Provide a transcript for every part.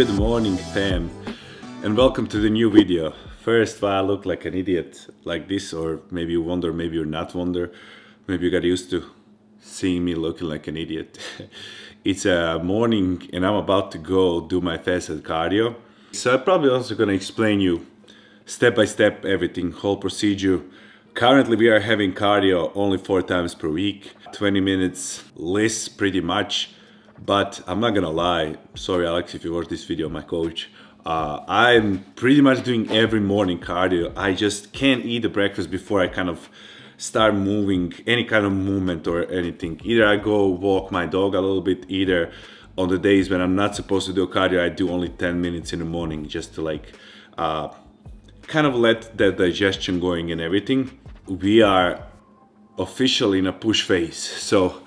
Good morning fam and welcome to the new video. First, why I look like an idiot like this or maybe you wonder, maybe you're not wonder. Maybe you got used to seeing me looking like an idiot. it's a morning and I'm about to go do my fasted cardio. So I'm probably also gonna explain you step by step everything, whole procedure. Currently we are having cardio only four times per week, 20 minutes less pretty much but I'm not gonna lie, sorry Alex if you watch this video, my coach, uh, I'm pretty much doing every morning cardio. I just can't eat the breakfast before I kind of start moving, any kind of movement or anything. Either I go walk my dog a little bit, either on the days when I'm not supposed to do cardio, I do only 10 minutes in the morning just to like uh, kind of let that digestion going and everything. We are officially in a push phase. So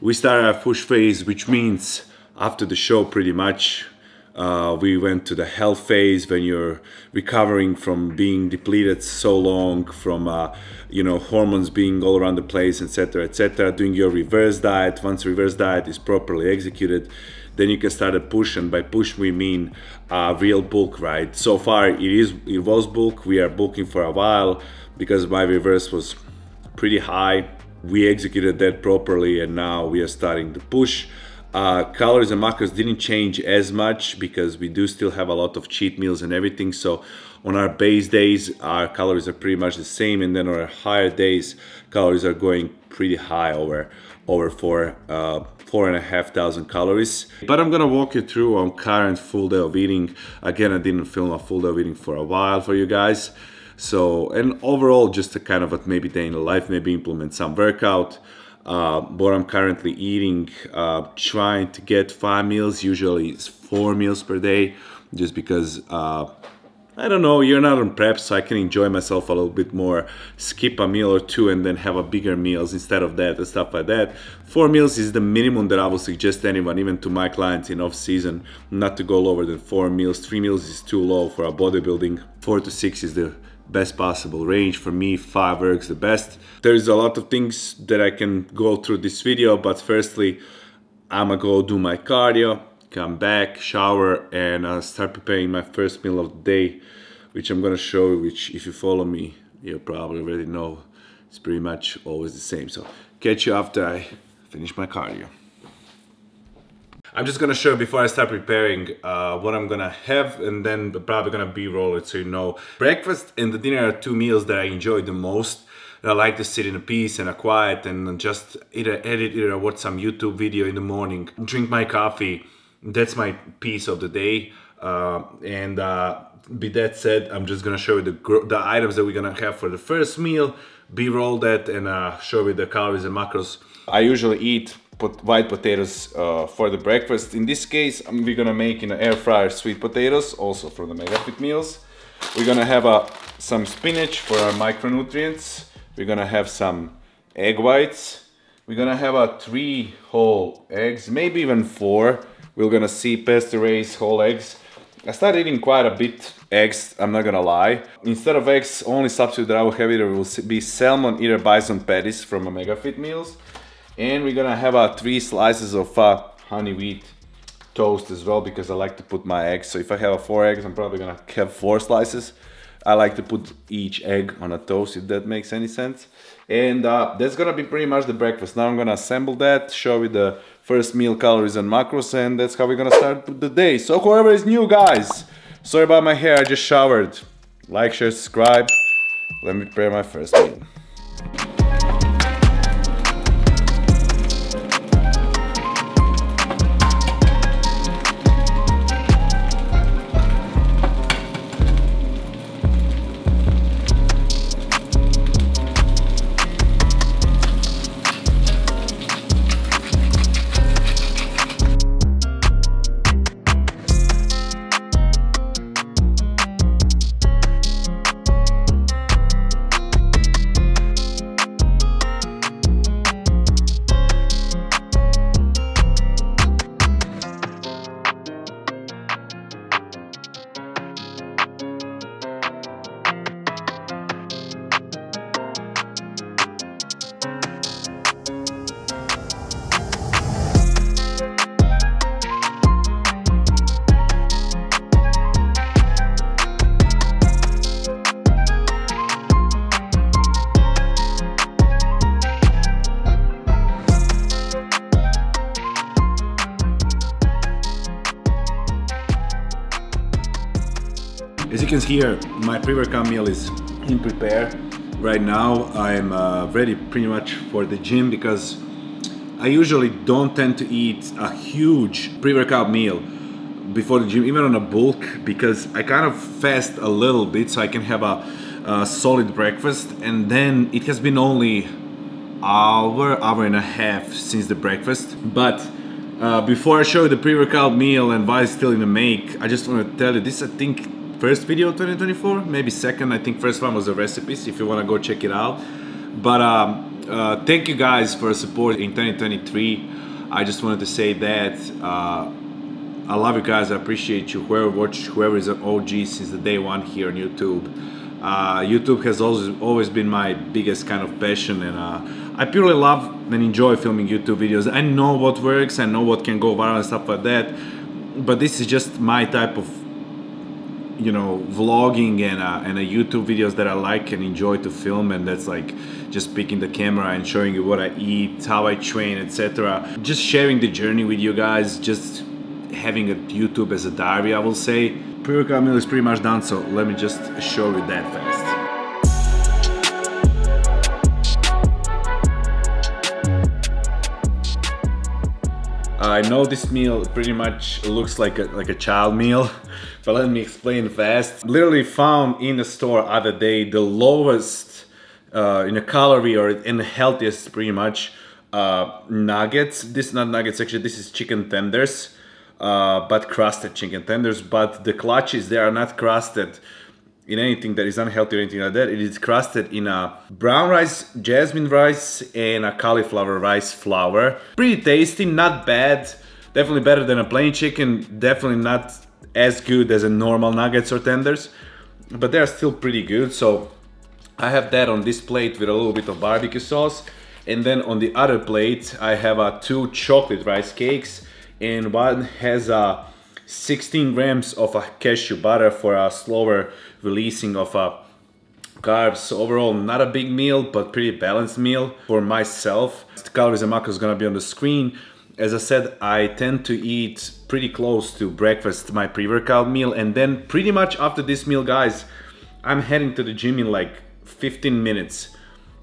we started a push phase, which means after the show, pretty much, uh, we went to the health phase when you're recovering from being depleted so long, from uh, you know hormones being all around the place, etc., etc. Doing your reverse diet. Once reverse diet is properly executed, then you can start a push. And by push we mean uh, real bulk, right? So far it is it was bulk. We are bulking for a while because my reverse was pretty high we executed that properly and now we are starting to push. Uh, calories and macros didn't change as much because we do still have a lot of cheat meals and everything. So on our base days, our calories are pretty much the same. And then on our higher days, calories are going pretty high over, over four, uh, four and a half thousand calories. But I'm gonna walk you through on current full day of eating. Again, I didn't film a full day of eating for a while for you guys. So, and overall, just a kind of a maybe day in the life, maybe implement some workout. Uh, what I'm currently eating, uh, trying to get five meals, usually it's four meals per day, just because uh, I don't know, you're not on prep, so I can enjoy myself a little bit more, skip a meal or two and then have a bigger meals instead of that and stuff like that. Four meals is the minimum that I would suggest anyone, even to my clients in off season, not to go lower than four meals. Three meals is too low for a bodybuilding. Four to six is the best possible range. For me, five works the best. There's a lot of things that I can go through this video, but firstly, I'ma go do my cardio, come back, shower, and uh, start preparing my first meal of the day, which I'm gonna show you, which if you follow me, you probably already know. It's pretty much always the same. So catch you after I finish my cardio. I'm just gonna show before I start preparing uh, what I'm gonna have and then probably gonna b-roll it so you know. Breakfast and the dinner are two meals that I enjoy the most. I like to sit in a peace and a quiet and just either edit or watch some YouTube video in the morning, drink my coffee. That's my piece of the day. Uh, and uh, be that said, I'm just gonna show you the, the items that we're gonna have for the first meal, b-roll that and uh, show you the calories and macros. I usually eat put white potatoes uh, for the breakfast. In this case, um, we're gonna make in an air fryer sweet potatoes, also from the MegaFit meals. We're gonna have uh, some spinach for our micronutrients. We're gonna have some egg whites. We're gonna have uh, three whole eggs, maybe even four. We're gonna see pasture-raised whole eggs. I started eating quite a bit eggs, I'm not gonna lie. Instead of eggs, only substitute that I will have either will be salmon, either bison patties from a MegaFit meals. And we're gonna have uh, three slices of uh, honey wheat toast as well because I like to put my eggs. So if I have four eggs, I'm probably gonna have four slices. I like to put each egg on a toast if that makes any sense. And uh, that's gonna be pretty much the breakfast. Now I'm gonna assemble that, show you the first meal calories and macros and that's how we're gonna start the day. So whoever is new guys, sorry about my hair, I just showered. Like, share, subscribe. Let me prepare my first meal. Here, my pre-workout meal is in prepare. Right now, I'm uh, ready pretty much for the gym because I usually don't tend to eat a huge pre-workout meal before the gym, even on a bulk, because I kind of fast a little bit so I can have a, a solid breakfast. And then it has been only hour, hour and a half since the breakfast. But uh, before I show you the pre-workout meal and why it's still in the make, I just want to tell you this. I think first video 2024, maybe second. I think first one was the recipes. If you want to go check it out. But um, uh, thank you guys for support in 2023. I just wanted to say that. Uh, I love you guys. I appreciate you. Whoever watched, whoever is an OG since the day one here on YouTube. Uh, YouTube has always always been my biggest kind of passion, and uh, I purely love and enjoy filming YouTube videos. I know what works, I know what can go viral and stuff like that. But this is just my type of, you know, vlogging and uh, and YouTube videos that I like and enjoy to film, and that's like just picking the camera and showing you what I eat, how I train, etc. Just sharing the journey with you guys. Just having a YouTube as a diary, I will say. Pre-workout meal is pretty much done, so let me just show you that fast. I know this meal pretty much looks like a, like a child meal, but let me explain fast. Literally found in the store other day the lowest uh, in a calorie or in the healthiest pretty much uh, nuggets. This not nuggets actually, this is chicken tenders uh, but crusted chicken tenders. But the clutches, they are not crusted in anything that is unhealthy or anything like that. It is crusted in a brown rice, jasmine rice, and a cauliflower rice flour. Pretty tasty, not bad. Definitely better than a plain chicken. Definitely not as good as a normal nuggets or tenders, but they're still pretty good. So I have that on this plate with a little bit of barbecue sauce. And then on the other plate, I have uh, two chocolate rice cakes and one has a 16 grams of a cashew butter for a slower releasing of a carbs. Overall, not a big meal, but pretty balanced meal for myself. The calories and macros gonna be on the screen. As I said, I tend to eat pretty close to breakfast, my pre-workout meal, and then pretty much after this meal, guys, I'm heading to the gym in like 15 minutes.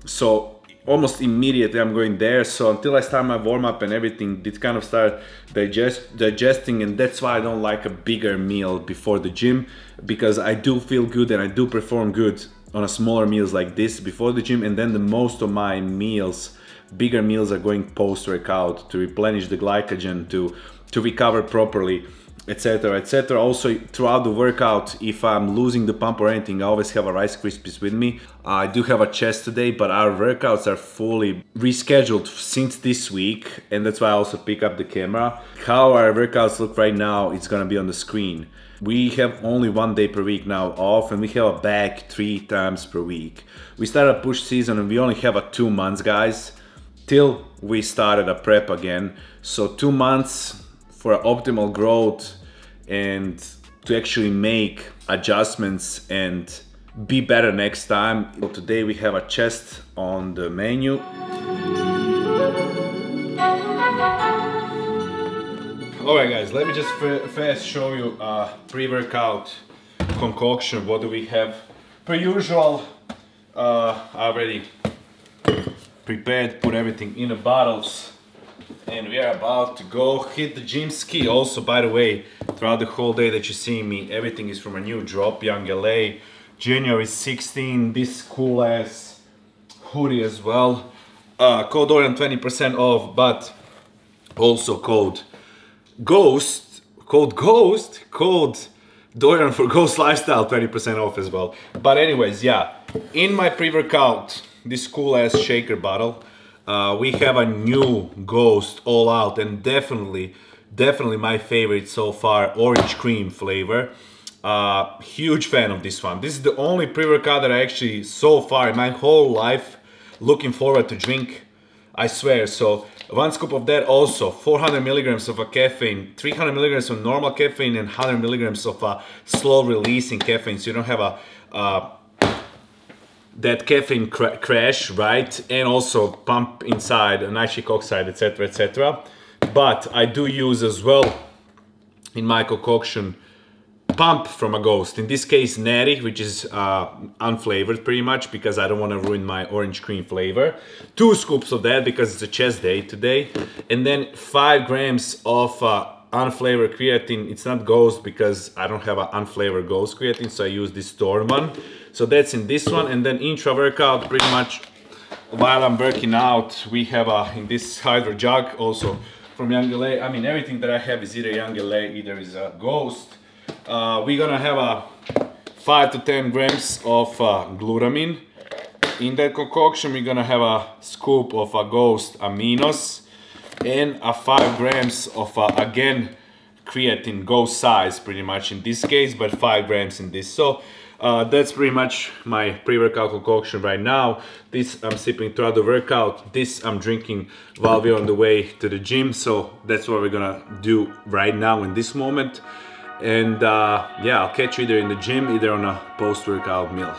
So almost immediately I'm going there. So until I start my warm up and everything, it kind of start digest digesting, and that's why I don't like a bigger meal before the gym because I do feel good and I do perform good on a smaller meals like this before the gym, and then the most of my meals, bigger meals, are going post workout to replenish the glycogen to to recover properly etc etc also throughout the workout if i'm losing the pump or anything i always have a rice krispies with me. I do have a chest today but our workouts are fully rescheduled since this week and that's why i also pick up the camera. How our workouts look right now it's gonna be on the screen. We have only one day per week now off and we have a back three times per week. We started a push season and we only have a two months guys till we started a prep again so two months for optimal growth and to actually make adjustments and be better next time. Today we have a chest on the menu. Alright guys, let me just first show you a pre-workout concoction. What do we have? Per usual, uh, already prepared, put everything in the bottles and we are about to go hit the gym ski. Also by the way throughout the whole day that you see me everything is from a new drop Young LA january 16 this cool ass hoodie as well. Uh, code Dorian 20% off but also code ghost code ghost code Dorian for ghost lifestyle 20% off as well. But anyways yeah in my pre-workout this cool ass shaker bottle uh, we have a new Ghost All Out and definitely, definitely my favorite so far, orange cream flavor. Uh, huge fan of this one. This is the only pre-workout that I actually so far in my whole life looking forward to drink. I swear. So one scoop of that also 400 milligrams of a caffeine, 300 milligrams of normal caffeine and 100 milligrams of a slow releasing caffeine. So you don't have a uh, that caffeine cra crash, right? And also pump inside nitric oxide, etc., etc. But I do use as well in my concoction pump from a ghost. In this case, Natty, which is uh, unflavored pretty much because I don't want to ruin my orange cream flavor. Two scoops of that because it's a chest day today. And then five grams of uh, unflavored creatine. It's not ghost because I don't have an unflavored ghost creatine, so I use this store one. So that's in this one. And then intra workout, pretty much while I'm working out, we have a, in this hydro jug also from Young LA. I mean, everything that I have is either Young LA, either is a ghost. Uh, we're gonna have a five to 10 grams of uh, glutamine. In that concoction, we're gonna have a scoop of a ghost aminos and a five grams of uh, again creatine ghost size pretty much in this case, but five grams in this. So uh, that's pretty much my pre-workout concoction right now. This I'm sipping throughout the workout. This I'm drinking while we're on the way to the gym. So that's what we're gonna do right now in this moment. And uh, yeah, I'll catch you either in the gym, either on a post-workout meal.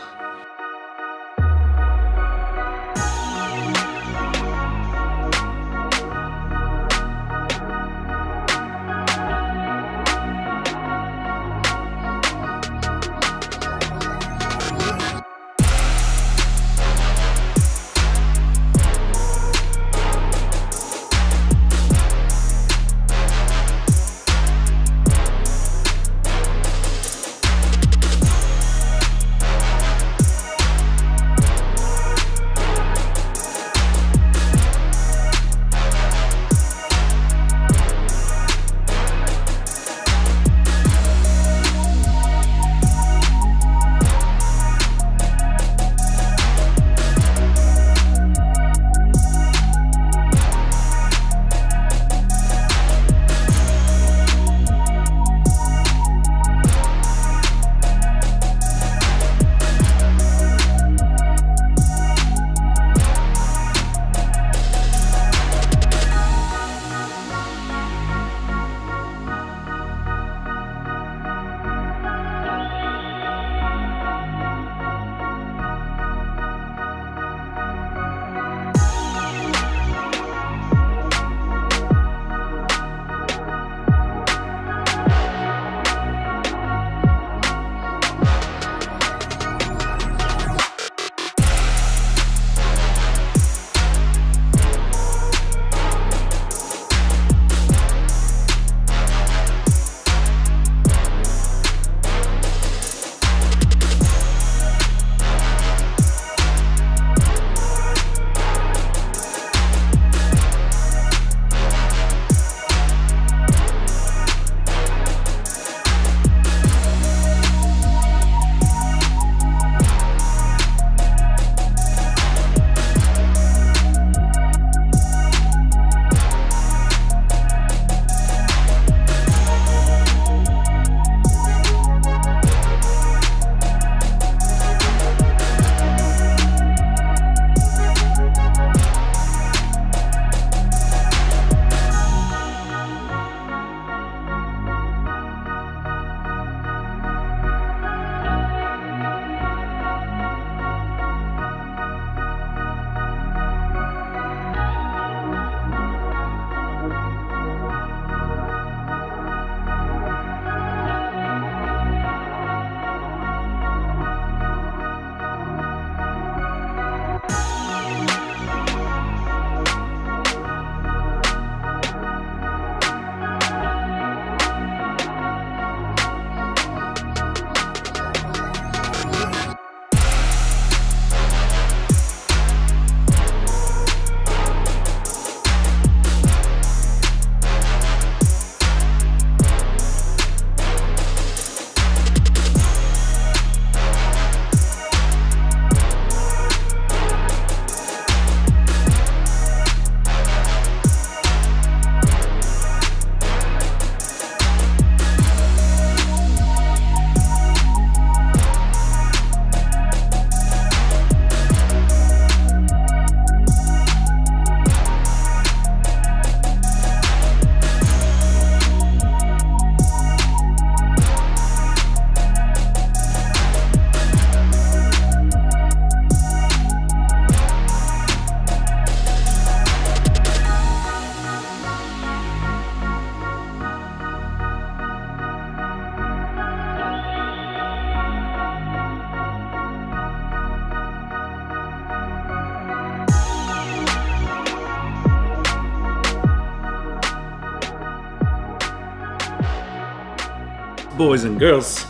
Boys and girls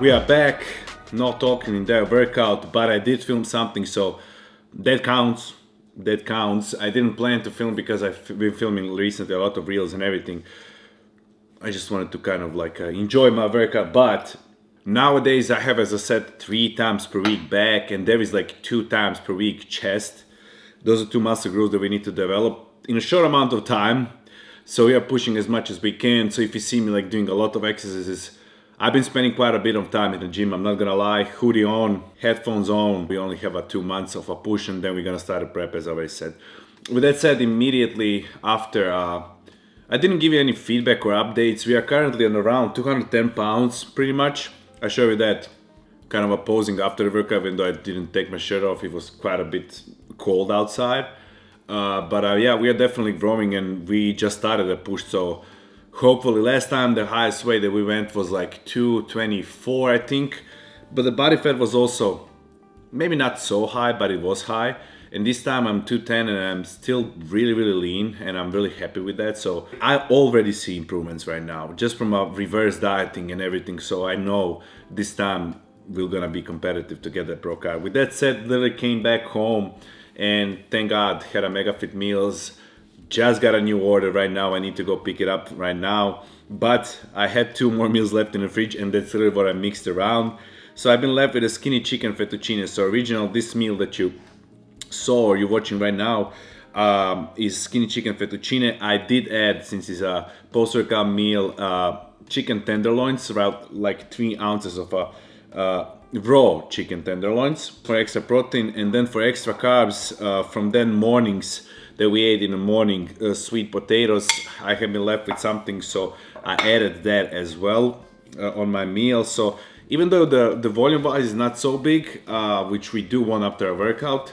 we are back. Not talking in their workout but i did film something so that counts that counts. I didn't plan to film because i've been filming recently a lot of reels and everything. I just wanted to kind of like uh, enjoy my workout but nowadays i have as i said three times per week back and there is like two times per week chest. Those are two muscle groups that we need to develop in a short amount of time. So we are pushing as much as we can. So if you see me like doing a lot of exercises I've been spending quite a bit of time in the gym, I'm not gonna lie. Hoodie on, headphones on. We only have a two months of a push and then we're gonna start a prep as I already said. With that said, immediately after, uh, I didn't give you any feedback or updates. We are currently on around 210 pounds, pretty much. I show you that kind of a posing after the workout, even though I didn't take my shirt off. It was quite a bit cold outside. Uh, but uh, yeah, we are definitely growing and we just started a push, so hopefully last time the highest weight that we went was like 224 I think. But the body fat was also maybe not so high but it was high. And this time I'm 210 and I'm still really really lean and I'm really happy with that. So I already see improvements right now just from a reverse dieting and everything. So I know this time we're gonna be competitive to get that pro card with that said literally came back home and thank God had a MegaFit meals just got a new order right now. I need to go pick it up right now. But I had two more meals left in the fridge and that's really what I mixed around. So I've been left with a skinny chicken fettuccine. So original, this meal that you saw or you're watching right now um, is skinny chicken fettuccine. I did add, since it's a post-workout meal, uh, chicken tenderloins, about like three ounces of a uh, raw chicken tenderloins for extra protein and then for extra carbs uh, from then mornings that we ate in the morning, uh, sweet potatoes. I have been left with something, so I added that as well uh, on my meal. So even though the, the volume wise is not so big, uh, which we do want after a workout,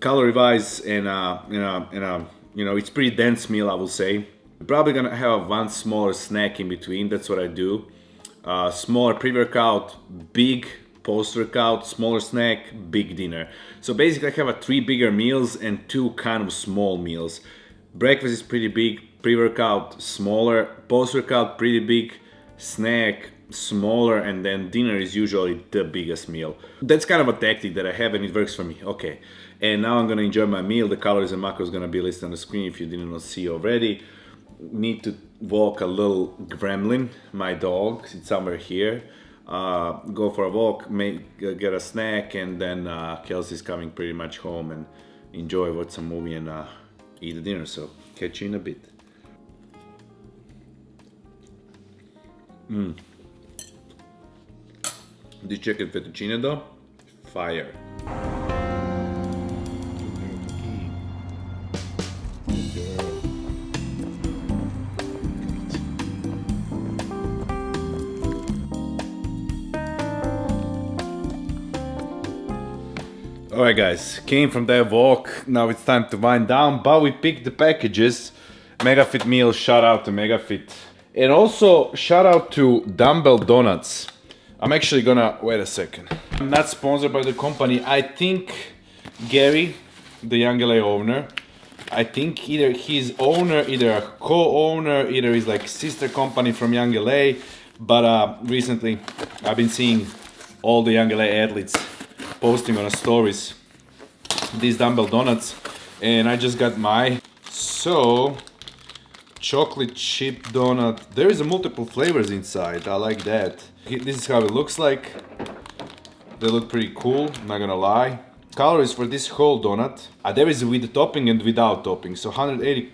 calorie wise and uh, you know, and uh, you know, it's pretty dense meal, I will say. Probably gonna have one smaller snack in between. That's what I do. Uh, smaller pre-workout, big post-workout, smaller snack, big dinner. So basically I have a three bigger meals and two kind of small meals. Breakfast is pretty big, pre-workout smaller, post-workout pretty big, snack smaller and then dinner is usually the biggest meal. That's kind of a tactic that I have and it works for me. Okay, and now I'm gonna enjoy my meal. The calories and macros gonna be listed on the screen if you didn't see already. Need to walk a little gremlin, my dog, it's somewhere here uh, go for a walk, make get a snack, and then uh, Kelsey's coming pretty much home and enjoy watch some movie and uh, eat dinner. So catch you in a bit. Mm. This chicken fettuccine though, fire. Alright guys, came from that walk, now it's time to wind down, but we picked the packages. MegaFit meal, shout out to MegaFit. And also shout out to Dumbbell Donuts. I'm actually gonna, wait a second. I'm not sponsored by the company. I think Gary, the Young LA owner, I think either his owner, either a co-owner, either he's like sister company from Young LA. But uh, recently I've been seeing all the Young LA athletes posting on stories these dumbbell donuts and I just got my so chocolate chip donut. There is a multiple flavors inside I like that. This is how it looks like. They look pretty cool not gonna lie. Calories for this whole donut. Uh, there is with the topping and without topping so 180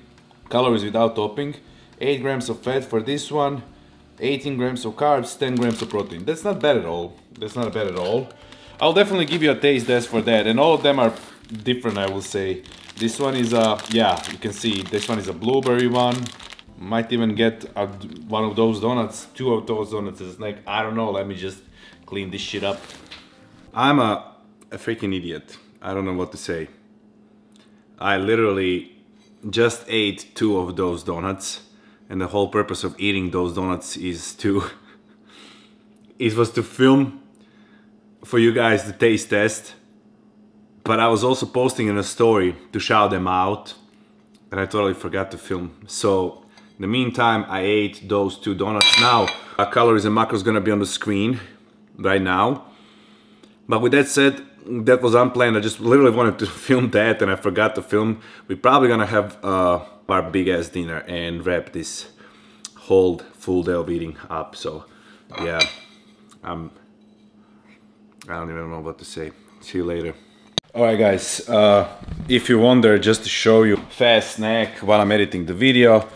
calories without topping. 8 grams of fat for this one. 18 grams of carbs 10 grams of protein. That's not bad at all. That's not bad at all I'll definitely give you a taste test for that and all of them are different I will say. This one is a, yeah, you can see this one is a blueberry one. Might even get a, one of those donuts, two of those donuts a snack. I don't know, let me just clean this shit up. I'm a, a freaking idiot. I don't know what to say. I literally just ate two of those donuts and the whole purpose of eating those donuts is to it was to film for you guys the taste test, but I was also posting in a story to shout them out and I totally forgot to film. So In the meantime, I ate those two donuts. Now, our calories and macros gonna be on the screen right now. But with that said, that was unplanned. I just literally wanted to film that and I forgot to film. We're probably gonna have uh, our big ass dinner and wrap this whole full day of eating up. So yeah, I'm, I don't even know what to say. See you later. All right guys, uh, if you wonder, just to show you fast snack while I'm editing the video,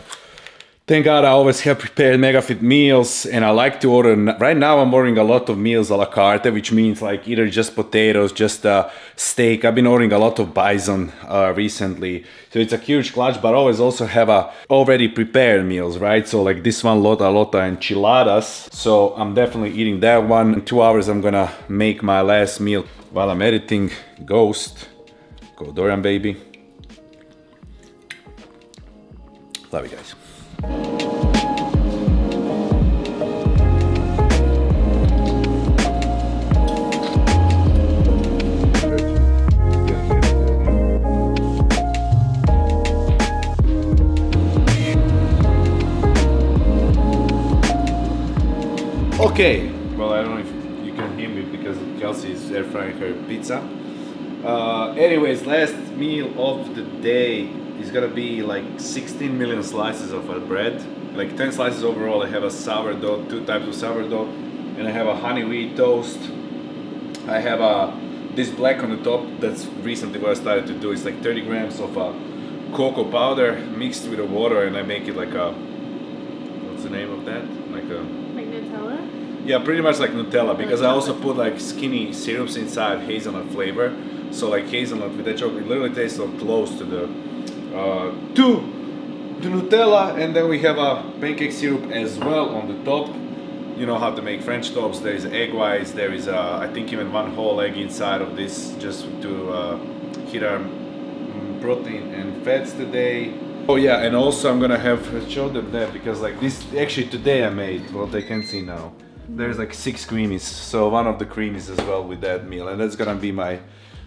Thank God I always have prepared MegaFit meals and I like to order, right now I'm ordering a lot of meals a la carte, which means like either just potatoes, just uh, steak. I've been ordering a lot of bison uh, recently. So it's a huge clutch, but I always also have a already prepared meals, right? So like this one, Lota Lota enchiladas. So I'm definitely eating that one. In two hours, I'm gonna make my last meal while I'm editing Ghost. Go Dorian baby. Love you guys. Okay, well I don't know if you can hear me because Kelsey is air frying her pizza. Uh, anyways, last meal of the day is gonna be like 16 million slices of a bread. Like 10 slices overall. I have a sourdough, two types of sourdough, and I have a honey wheat toast. I have a this black on the top. That's recently what I started to do. It's like 30 grams of uh, cocoa powder mixed with the water, and I make it like a what's the name of that? Like a Like Nutella? yeah, pretty much like Nutella because I also put like skinny syrups inside hazelnut flavor. So like hazelnut with that chocolate literally tastes so close to the uh, to the Nutella, and then we have a pancake syrup as well on the top. You know how to make French toast. There is egg whites. There is uh, I think even one whole egg inside of this just to uh, hit our mm, protein and fats today. Oh yeah, and also I'm gonna have show them that because like this actually today I made what they can see now. There's like six creamies, so one of the creamies as well with that meal, and that's gonna be my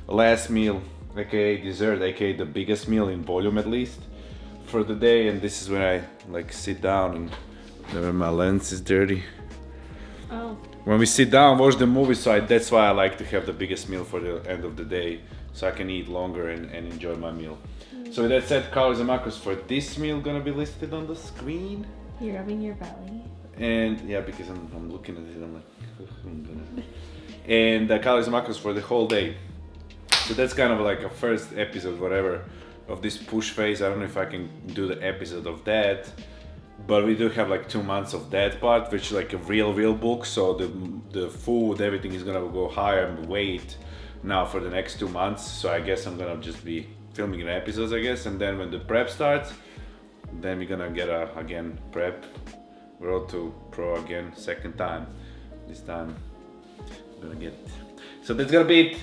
last meal, aka dessert, aka the biggest meal in volume at least for the day. And this is when I like sit down and then my lens is dirty. Oh. When we sit down, watch the movie, so I, that's why I like to have the biggest meal for the end of the day, so I can eat longer and, and enjoy my meal. Mm. So with that said, calories and macros for this meal gonna be listed on the screen. You're rubbing your belly. And yeah, because I'm, I'm looking at it, I'm like, I'm gonna. And uh, the calories and macros for the whole day. So that's kind of like a first episode, whatever, of this push phase. I don't know if I can do the episode of that, but we do have like two months of that part, which is like a real, real bulk. So the the food, everything is gonna go higher in weight now for the next two months. So I guess I'm gonna just be filming the episodes, I guess, and then when the prep starts, then we're gonna get a again prep road to pro again second time. This time I'm gonna get. So that's gonna be it.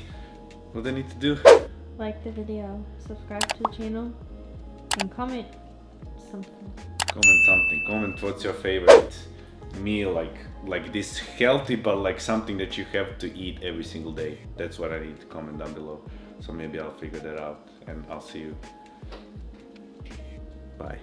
What do I need to do? Like the video, subscribe to the channel, and comment something. Comment something. Comment what's your favorite meal like like this healthy but like something that you have to eat every single day. That's what I need to comment down below. So maybe I'll figure that out and I'll see you. Bye.